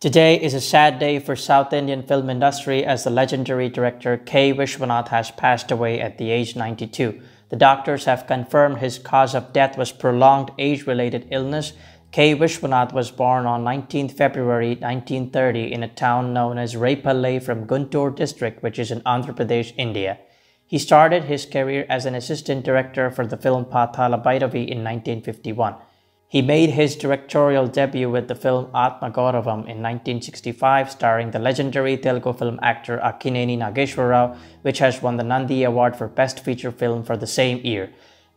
Today is a sad day for South Indian film industry as the legendary director K. Viswanath has passed away at the age 92. The doctors have confirmed his cause of death was prolonged age-related illness. K. Viswanath was born on 19 February 1930 in a town known as Repalle from Guntur district, which is in Andhra Pradesh, India. He started his career as an assistant director for the film Pathala Bhairavi in 1951. He made his directorial debut with the film Atmagauravam in 1965, starring the legendary Telugu film actor Akkineni Nageshwara which has won the Nandi Award for Best Feature Film for the same year.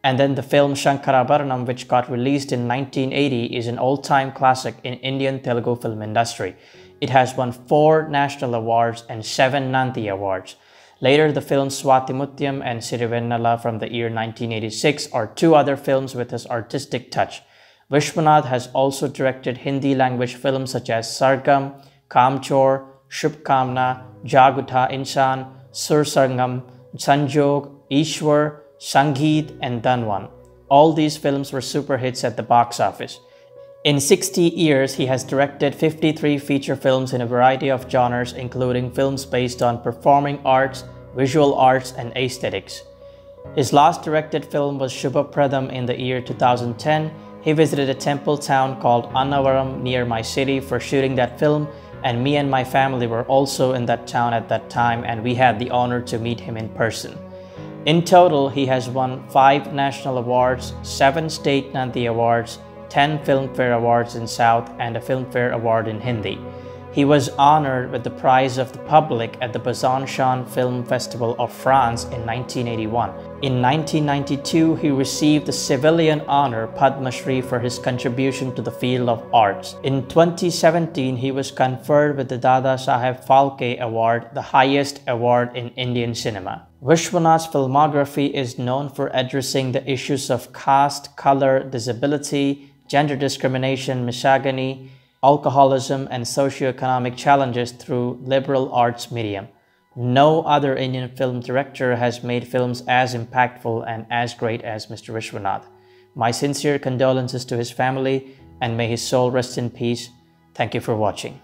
And then the film Shankarabharanam, which got released in 1980, is an all-time classic in Indian Telugu film industry. It has won four national awards and seven Nandi Awards. Later, the films Swathimutyam and Sirivennala from the year 1986 are two other films with his artistic touch. Viswanath has also directed Hindi language films such as Sargam, Kamchor, Shubkamna, Jaag Utha Insan, Sursangam, Sanjog, Ishwar, Sangeet, and Dhanwan. All these films were super hits at the box office. In 60 years, he has directed 53 feature films in a variety of genres, including films based on performing arts, visual arts, and aesthetics. His last directed film was Shubhapradam in the year 2010, he visited a temple town called Annavaram near my city for shooting that film and me and my family were also in that town at that time and we had the honor to meet him in person. In total, he has won 5 national awards, 7 state Nandi awards, 10 Filmfare awards in South and a Filmfare award in Hindi. He was honored with the prize of the public at the Besançon Film Festival of France in 1981. In 1992, he received the civilian honor Padma Shri for his contribution to the field of arts. In 2017, he was conferred with the Dada Saheb Phalke Award, the highest award in Indian cinema. Viswanath's filmography is known for addressing the issues of caste, color, disability, gender discrimination, misogyny, alcoholism, and socioeconomic challenges through liberal arts medium. No other Indian film director has made films as impactful and as great as Mr. Viswanath. My sincere condolences to his family and may his soul rest in peace. Thank you for watching.